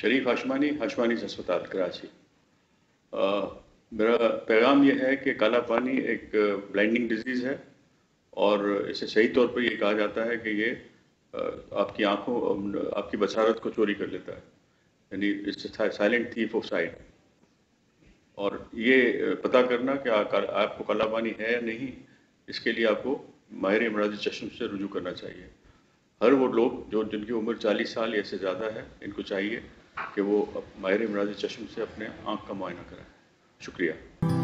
शरीफ हाशमानी हाशमानी अस्पताल कराची। मेरा पैगाम यह है कि काला पानी एक ब्लाइंडिंग डिज़ीज़ है और इसे सही तौर पर यह कहा जाता है कि ये आपकी आँखों, आपकी बसारत को चोरी कर लेता है। यानी it's silent thief of side और ये पता करना कि आपको काला पानी है या नहीं, इसके लिए आपको माहिर इमराज चश्म से रुजू करना चाहिए। हर वो लोग जो, जिनकी उम्र 40 साल या से ज़्यादा है, इनको चाहिए कि वो माहिर इमराज चश्म से अपने आँख का मुआयना करें शुक्रिया।